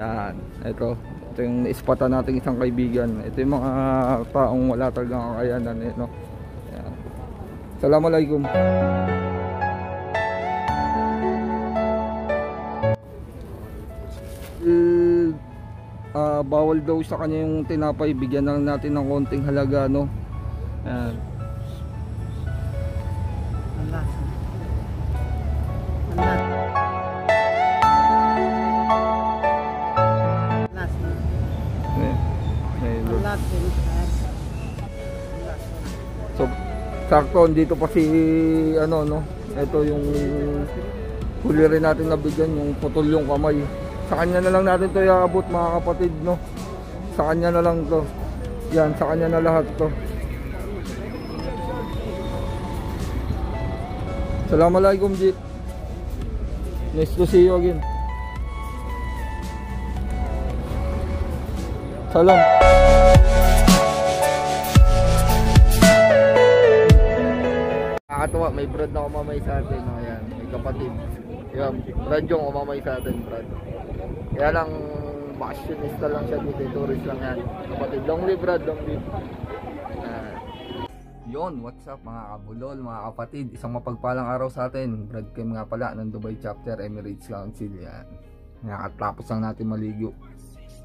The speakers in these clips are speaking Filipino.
Yan, ito. Ito yung ispatan nating isang kaibigan. Ito yung mga taong wala talagang kakayanan eh, no. Yan. Assalamualaikum. Eh, ah, bawal daw sa kanya yung tinapay, bigyan lang natin ng konting halaga, no. Yan. Sakto, dito pa si, ano, no, ito yung huli rin natin nabigyan, yung putol yung kamay. Sa kanya na lang natin to iaabot, mga kapatid, no. Sa kanya na lang to. Yan, sa kanya na lahat to. Assalamualaikum, Ji. Nice to see you again. Salam. Nakakatuwa, may brad na kumamay sa atin. No? Yan, may kapatid. Yan, brad yung kumamay sa atin, brad. Kaya lang, fashionista lang siya dito. Tourist lang yan. Kapatid, long live brad, long live. Yon, what's up mga kabulol, mga kapatid. Isang mapagpalang araw sa atin. Brad Kim nga pala ng Dubai Chapter Emirates Council. Yan. Nakatapos lang natin maligo.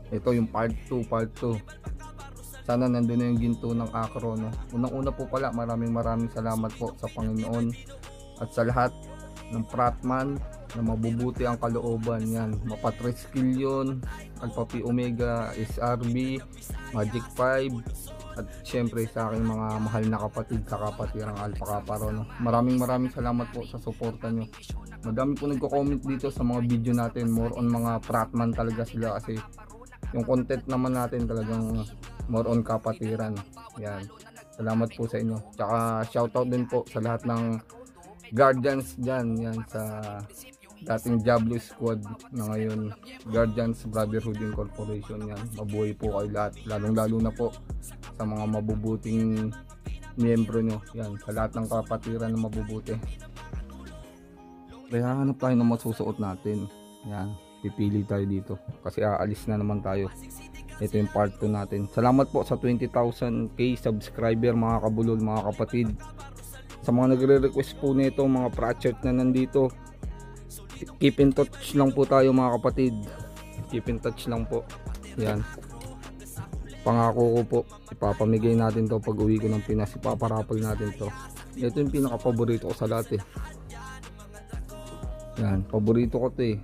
Ito yung part 2, part 2. Sana nandun na yung ginto ng Acro. No? Unang-una po pala, maraming maraming salamat po sa Panginoon at sa lahat ng Pratman na mabubuti ang kalooban yan. Mapatriskill yun, Alpha Pi Omega, SRB, Magic 5, at syempre sa aking mga mahal na kapatid sa kapatirang Alpha Kaparo. No? Maraming maraming salamat po sa suporta nyo. Madami po nagko-comment dito sa mga video natin. More on mga Pratman talaga sila kasi yung content naman natin talagang more on kapatiran. Yan. Salamat po sa inyo. Tsaka shoutout din po sa lahat ng guardians dyan. Yan sa dating Diablo Squad na ngayon Guardians Brotherhood Incorporation yan. Mabuhay po kayo lahat. Lalong lalo na po sa mga mabubuting miyembro nyo. Yan. Sa lahat ng kapatiran na mabubuti. Kaya hanap tayo ng masusuot natin. Yan. Pipili tayo dito. Kasi aalis na naman tayo. Ito yung part 2 natin. Salamat po sa 20,000k subscriber mga kabulol, mga kapatid. Sa mga nagre-request po nito, mga project na nandito. Keep in touch lang po tayo mga kapatid. Keep in touch lang po. Yan. Pangako ko po, ipapamigay natin to pag uwi ko ng Pinas. Ipaparapol natin to. Ito yung pinaka-paborito ko sa lahat eh. Yan, paborito ko to eh.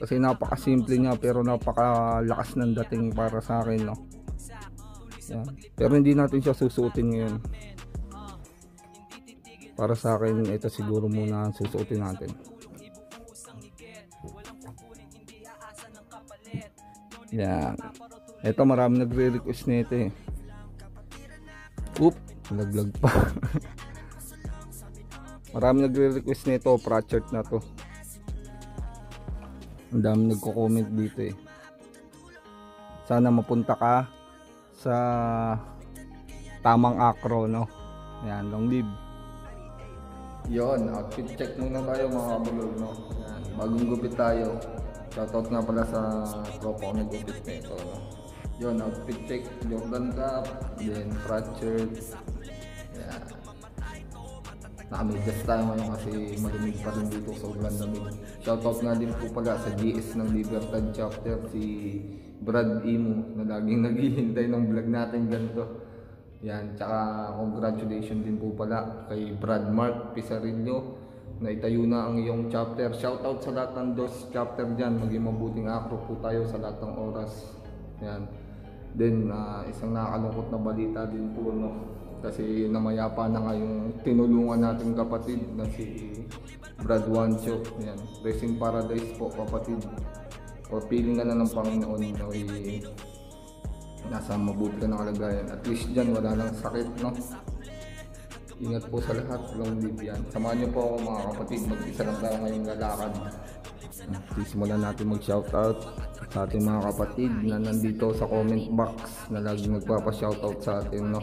Kasi napakasimple niya pero napakalakas ng dating para sa akin, no. Yan. Pero hindi natin siya susuotin ngayon. Para sa akin, ito siguro muna ang susuotin natin. Yan. Ito marami nagre-request nito eh. Oop, laglag pa. marami nagre-request nito, project na to. Ang dami nagko-comment dito eh. Sana mapunta ka sa tamang acro, no? Yan, long live. Yon, outfit check muna tayo mga kabulol, no? Yan, bagong gupit tayo. Shoutout nga pala sa tropa ko nag-gupit nito, no? Yon, outfit check, Jordan Cup, then fractured. Yan. Nakamedyas tayo ngayon kasi malamig pa rin dito sobrang lamig. Shoutout nga din po pala sa GS ng Libertad Chapter si Brad Imo na laging naghihintay ng vlog natin ganito. Yan, tsaka congratulations din po pala kay Brad Mark Pisarillo na itayo na ang iyong chapter. Shoutout sa lahat ng DOS chapter dyan. Maging mabuting akro po tayo sa lahat ng oras. Yan. Then, ah, isang nakakalungkot na balita din po, no? Kasi namayapa na nga yung tinulungan nating kapatid na si Brad Wancho. Yan. Racing Paradise po, kapatid. O piling ka na ng Panginoon na i- nasa mabuti ka ng kalagayan. At least dyan, wala nang sakit, no? Ingat po sa lahat, long live yan. Samahan niyo po ako mga kapatid, mag-isa lang tayo ngayong lalakad. Sisimulan natin mag-shoutout sa ating mga kapatid na nandito sa comment box na lagi nagpapa-shoutout sa atin, no?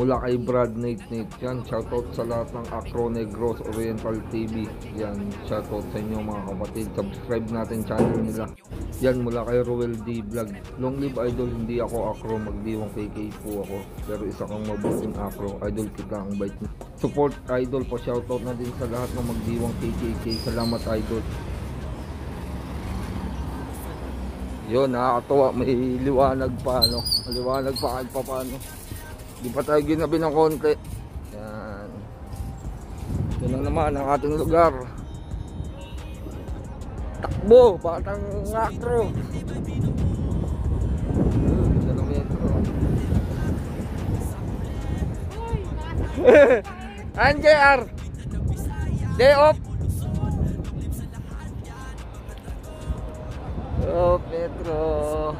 Mula kay Brad Nate Nate. Yan, shoutout sa lahat ng Acro Negros Oriental TV. Yan, shoutout sa inyo mga kapatid. Subscribe natin channel nila. Yan, mula kay Roel D Vlog. Long live idol, hindi ako Acro. Magdiwang KK po ako. Pero isa kang mabuting Acro. Idol kita ang bait mo. Support idol po. Shoutout na din sa lahat ng magdiwang KKK. Salamat idol. Yun, nakakatuwa. May liwanag pa, no? Liwanag pa kahit pa paano. Di pa tayo ginabi ng konti. Yan. Yun lang naman ang ating lugar. Takbo, batang ngakro. NJR! Day off! Oh, Petro.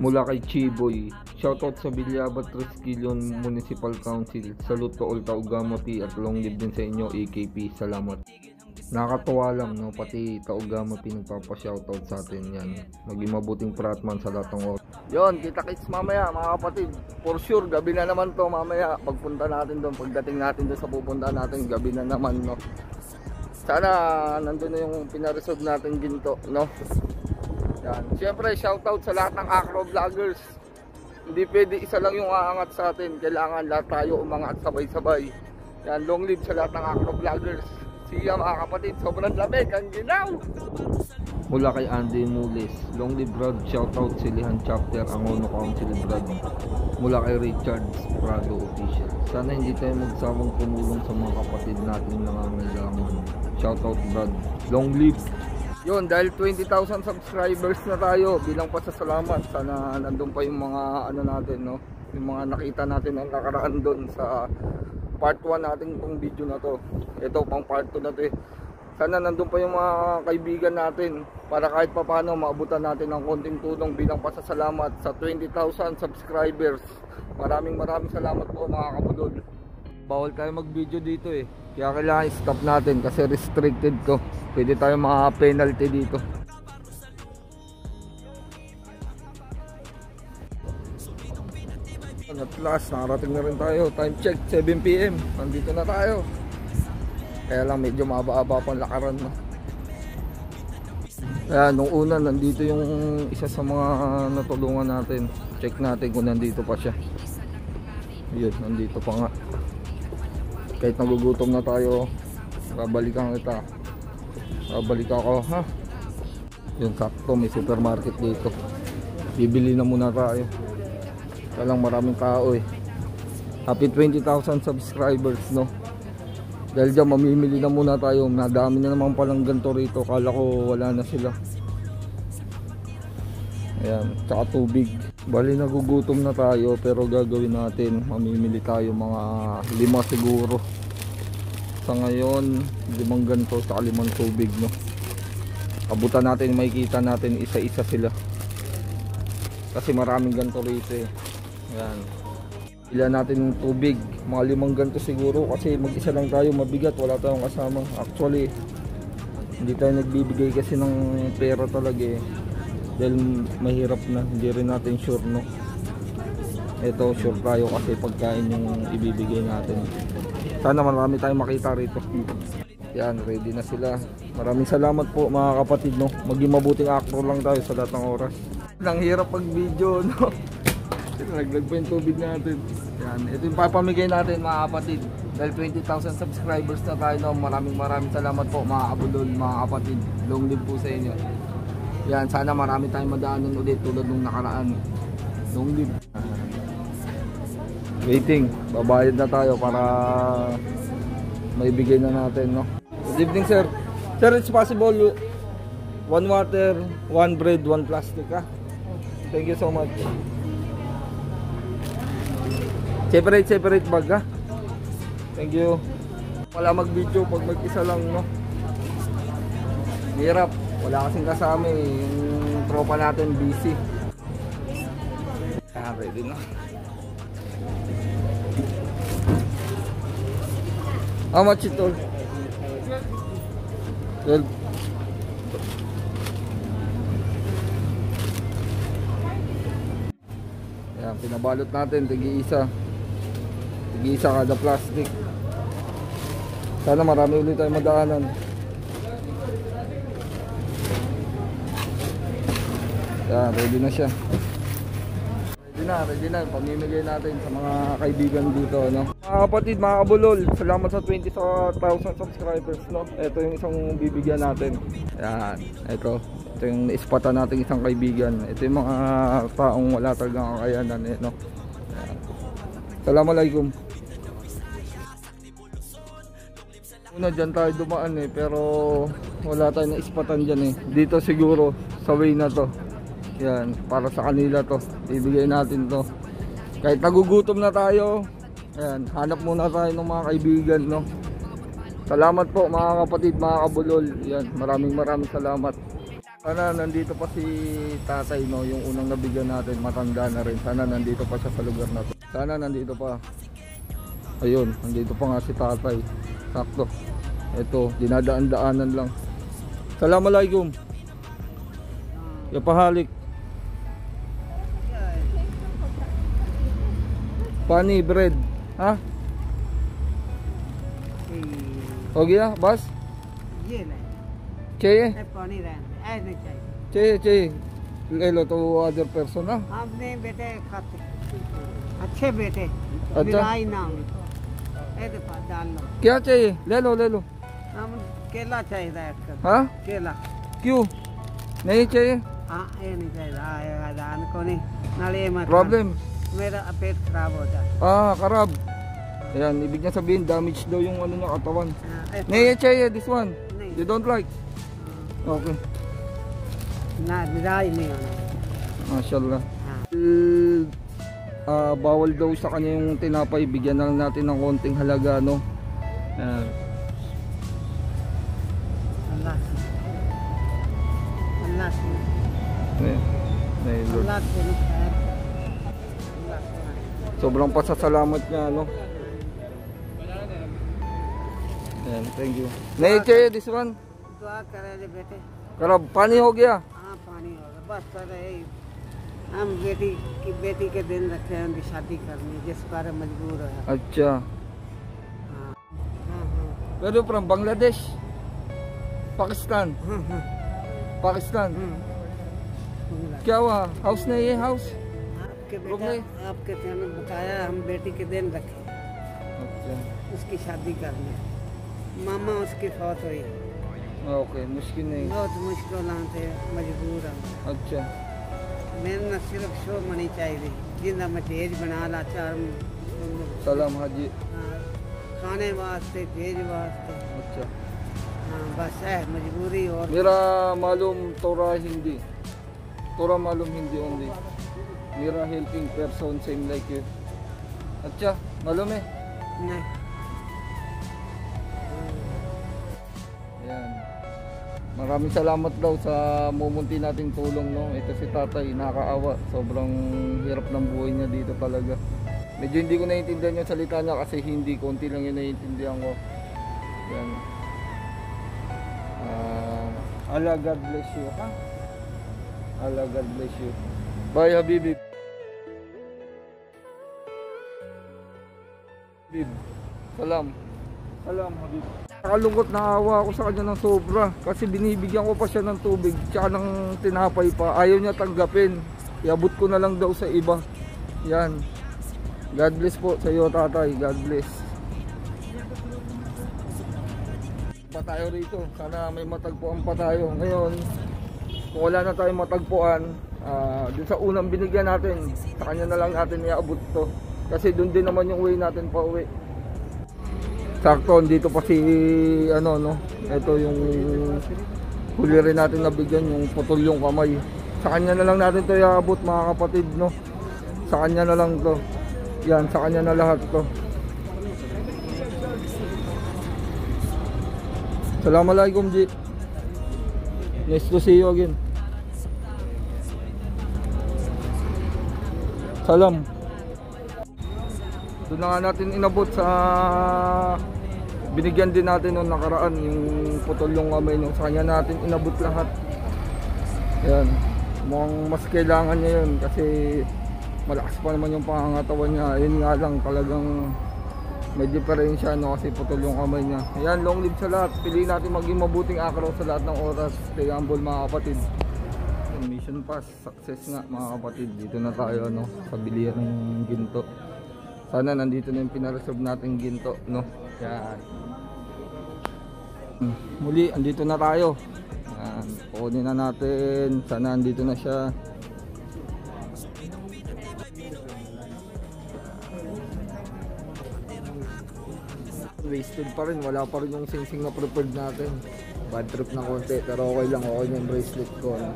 Mula kay Chiboy. Shoutout sa Bilyabat Triskelion Municipal Council. Salute to all Taugamoti at long live din sa inyo AKP. Salamat. Nakakatuwa lang no, pati Taugamoti nagpapa-shoutout sa atin yan. Maging mabuting pratman sa lahat oras. Yon, kita kits mamaya mga kapatid. For sure, gabi na naman to mamaya. Pagpunta natin doon, pagdating natin doon sa pupunta natin, gabi na naman no. Sana nandun na yung pinaresolve natin ginto, no? Yan. Siyempre, shoutout sa lahat ng Acro Vloggers. Hindi pwede isa lang yung aangat sa atin. Kailangan lahat tayo umangat sabay-sabay. Yan, long live sa lahat ng Acro Vloggers. Siya mga kapatid, sobrang lamig, ang ginaw! Mula kay Andy Mulis, Long Live Brad, shoutout Silihan Chapter, Angono Council Brad. Mula kay Richard Prado Official. Sana hindi tayo magsamang tumulong sa mga kapatid natin nangangailangan. Shoutout Brad. Long live! Yun, dahil 20,000 subscribers na tayo, bilang pasasalamat, sana nandun pa yung mga ano natin, no? Yung mga nakita natin ang nakaraan doon sa part 1 natin tong video na to. Ito pang part 2 na to eh. Sana nandun pa yung mga kaibigan natin para kahit papano maabutan natin ng konting tulong bilang pasasalamat sa 20,000 subscribers. Maraming maraming salamat po mga kabudol. Bawal tayo mag-video dito eh. Kaya kailangan i-stop natin kasi restricted to. Pwede tayo maka-penalty dito. At last, nakarating na rin tayo. Time check, 7pm. Nandito na tayo. Kaya lang medyo maba-aba pang lakaran no. Kaya nung una nandito yung isa sa mga natulungan natin. Check natin kung nandito pa siya. Yun, nandito pa nga. Kahit nagugutom na tayo, babalikan kita. Babalik ako, ha? Yun, sakto, may supermarket dito. Bibili na muna tayo. Kaya lang maraming tao eh. Happy 20,000 subscribers, no? Dahil dyan, mamimili na muna tayo. Nadami na naman palang ganito rito. Kala ko wala na sila. Ayan, tsaka tubig. Bali nagugutom na tayo pero gagawin natin. Mamimili tayo mga lima siguro. Sa ngayon, limang ganito tsaka limang tubig, no? Abutan natin, makikita natin isa-isa sila. Kasi maraming ganito rito eh. Ayan. Ilan natin ng tubig. Mga limang ganito siguro kasi mag-isa lang tayo mabigat. Wala tayong kasama. Actually, hindi tayo nagbibigay kasi ng pera talaga eh. Dahil mahirap na. Hindi rin natin sure no. Ito sure tayo kasi pagkain yung ibibigay natin. Sana marami tayong makita rito. Yan, ready na sila. Maraming salamat po mga kapatid no. Maging mabuting actor lang tayo sa lahat ng oras. Ang hirap pag video no. Naglag pa yung tubig natin. Yan. Ito yung papamigay natin mga kapatid. Dahil 20,000 subscribers na tayo. No? Maraming maraming salamat po mga kabudol, mga kapatid. Long live po sa inyo. Yan. Sana marami tayong madaanan ulit tulad nung nakaraan. Long live. Waiting. Babayad na tayo para maibigay na natin. No? Good evening sir. Sir, it's possible one water, one bread, one plastic. Ha? Thank you so much. Separate, separate bag ha. Thank you. Wala mag-video pag mag-isa lang, no? Hirap. Wala kasing kasama eh. Yung tropa natin busy. Ah, ready na. How much it all? 12. Yan, Pinabalot natin, tigi-isa. Tigi-isa kada plastic. Sana marami ulit tayong madaanan. Yan, ready na siya. Ready na, ready na. Pamimigay natin sa mga kaibigan dito, no? Mga kapatid, mga kabulol, salamat sa 20,000 subscribers, no? Ito yung isang bibigyan natin. Yan, ito. Ito yung naispatan natin isang kaibigan. Ito yung mga taong wala talagang kakayanan, eh, no? Yan. Assalamualaikum. Una dyan tayo dumaan eh, pero wala tayong naispatan dyan eh. Dito siguro, sa way na to. Yan, para sa kanila to. Ibigay natin to. Kahit nagugutom na tayo, ayan, hanap muna tayo ng mga kaibigan, no. Salamat po mga kapatid, mga kabulol. Yan, maraming maraming salamat. Sana nandito pa si tatay, no, yung unang nabigyan natin, matanda na rin. Sana nandito pa siya sa lugar na to. Sana nandito pa. Ayun, nandito pa nga si tatay. Sakto. Ito, dinadaan-daanan lang. Assalamualaikum. Ya pahalik. Pani bread Ha? हो गया बस ये ले चाहिए पानी नहीं चाहिए चाहिए ले लो तो वो अदर पर्सन ना अपने बेटे खाते अच्छे बेटे अच्छा। नाम डाल लो क्या चाहिए ले लो ले लो हम केला चाहिए हाँ केला क्यों नहीं चाहिए हाँ ये नहीं चाहिए आएगा दान को नहीं नाले ये मत Problem? खाना। मेरा पेट खराब हो जाए Ah, karab. Ayan, ibig niya sabihin damage daw yung ano niya katawan. हाँ, ऐ- नहीं चाहिए this one. नहीं You don't like? हाँ, Okay. ना बिराई नहीं होना Mashallah. हाँ Eh, ah, bawal daw sa kanya yung tinapay. Bigyan na lang natin ng konting halaga, no? Ayan. अल्लाह से अल्लाह से Ayan. Ayan, Lord. अल्लाह से Sobrang pasasalamat niya, no? Ayan, thank you. चाहिए this one? दुआ करे रे बेटे करब पानी हो गया हाँ पानी होगा बस कर हम बेटी की बेटी के दिन रखे हैं उनकी शादी करनी जिस पर मजबूर है अच्छा हाँ हाँ हाँ? Pakistan? हाँ हाँ Pakistan? हाँ। क्या हुआ हाउस नहीं है हाउस आपके रुक बेटा? आपके ने बताया हम बेटी के दिन रखे। अच्छा। उसकी शादी करनी। मामा उसकी फौत हुई। ओके मुश्किल नहीं। बहुत मुश्किल थे मजबूर हम अच्छा। मैंने ना सिर्फ़ शो मनी चाहिए ज़िंदा मैं बना ला चार सलाम हाजी। हाँ, खाने वास्ते तेज वास्ते। अच्छा। हाँ बस है मजबूरी और मेरा मालूम तोरा हिंदी। तोरा मालूम Hindi only You're a helping person, same like you. Atya, malume. Hindi. Ayan. Maraming salamat daw sa mumunti nating tulong no. Eh, Ito si tatay, nakakaawa. Sobrang hirap ng buhay niya dito talaga. Medyo hindi ko naiintindihan yung salita niya kasi hindi, konti lang yung naiintindihan ko. Ayan. Uh, Allah God bless you. Ha? Allah God bless you. Bye, Habibi. Habib. Salam. Salam, Habib. Nakalungkot na awa ako sa kanya ng sobra kasi binibigyan ko pa siya ng tubig tsaka ng tinapay pa. Ayaw niya tanggapin. Iabot ko na lang daw sa iba. Yan. God bless po sa iyo tatay. God bless. Pa tayo rito. Sana may matagpuan pa tayo. Ngayon, kung wala na tayong matagpuan, ah, dun sa unang binigyan natin, sa kanya na lang natin iabot to. Kasi dun din naman yung way natin pa uwi. Sakto, dito pa si ano no. Ito yung huli rin natin nabigyan yung putol yung kamay. Sa kanya na lang natin to iabot mga kapatid no. Sa kanya na lang to. Yan, sa kanya na lahat to. Assalamualaikum Ji. Nice to see you again. Salam. Doon na nga natin inabot sa binigyan din natin nung nakaraan yung putol yung kamay nung sa kanya natin inabot lahat. Yan. Mukhang mas kailangan niya yun kasi malakas pa naman yung pangangatawan niya. Yun nga lang talagang may diferensya no kasi putol yung kamay niya. Ayan, long live sa lahat. Piliin natin maging mabuting akro sa lahat ng oras. Stay humble mga kapatid. Mission pass, success nga mga kapatid. Dito na tayo no, sa bilihan ng ginto. Sana nandito na yung pinareserve natin ginto, no? Yan. Hmm, Muli, andito na tayo. Yan, kukunin na natin. Sana andito na siya. wasted pa rin wala pa rin yung singsing na prepared natin bad trip na konti pero okay lang okay yung bracelet ko ano.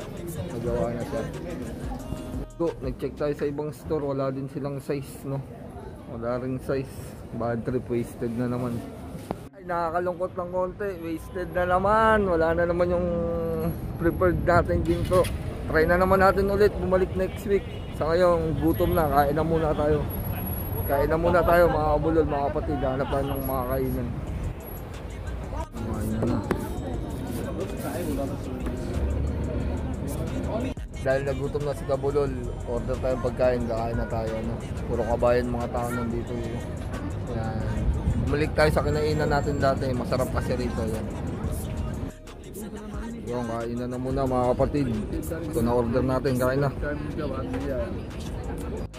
nagawa na siya. So nag-check tayo sa ibang store wala din silang size no? Wala rin size. Bad trip wasted na naman. Ay nakakalungkot ng konti wasted na naman. Wala na naman yung prepared natin ginto try na naman natin ulit bumalik next week. Sa ngayon gutom na kain na muna tayo. Kain na muna tayo mga kabulol, mga kapatid. Hanap tayo ng mga kainan. Dahil nagutom na si Kabulol, order tayong pagkain, kakain na tayo. No? Puro kabayan mga tao nandito. Yan. Bumalik tayo sa kinainan natin dati. Masarap kasi rito. Yan. Yung kain na na muna mga kapatid. Ito na order natin, kain na. Kain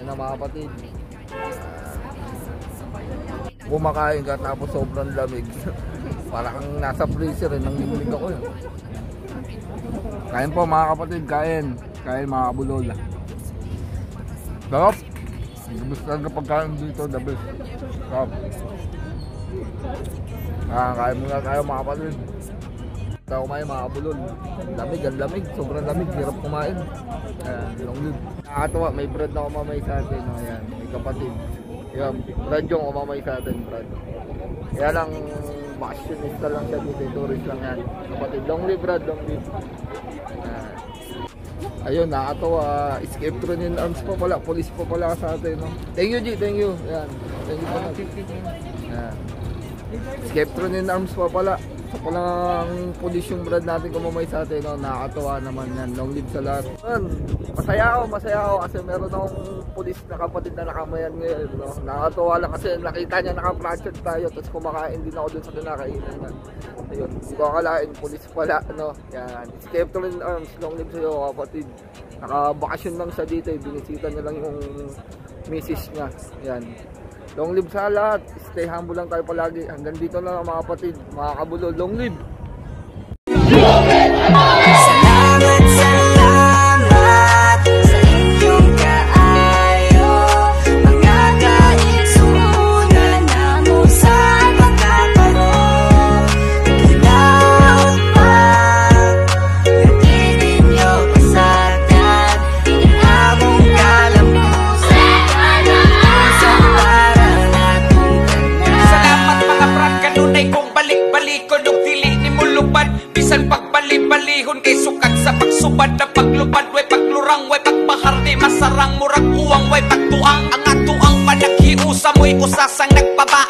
na mga kapatid kumakain ka tapos sobrang lamig para kang nasa freezer eh nanginginig ako kain po mga kapatid kain kain mga kabulol sarap. The best talaga dito the best. Sarap. Ah, kain muna tayo mga kapatid. Tayo kumain mga kabulol. Lamig ang lamig. Sobrang lamig. Hirap kumain. Ayan long live nakakatawa may bread na kumamay sa atin ayan may kapatid. Yan, Brad yung umamay sa atin, Brad. Kaya lang, fashionista lang siya dito, tourist lang yan. Kapatid, long live, Brad, long live. Ayun, nakatawa. Escape through in arms pa pala. Police pa pala sa atin, no? Thank you, G. Thank you. Yan. Thank you pa Yan. Escape through in arms pa pala. Sa palang pulis yung brad natin kumamay sa atin, no? nakakatawa naman yan. Long live sa lahat. Yan. Masaya ako, masaya ako kasi meron akong pulis na kapatid na nakamayan ngayon. No? Nakakatawa lang kasi nakita niya naka-fractured tayo tapos kumakain din ako dun sa kinakainan niya. Ayun, hindi ko akalain, pulis pala. No? Yan. Escape through in arms. Long live sa'yo kapatid. Nakabakasyon lang siya dito. eh. Binisita niya lang yung misis niya. Yan. Long live sa lahat. Stay humble lang tayo palagi. Hanggang dito na lang mga kapatid. Mga kabulo, long live! Panaghiusa mo'y usasang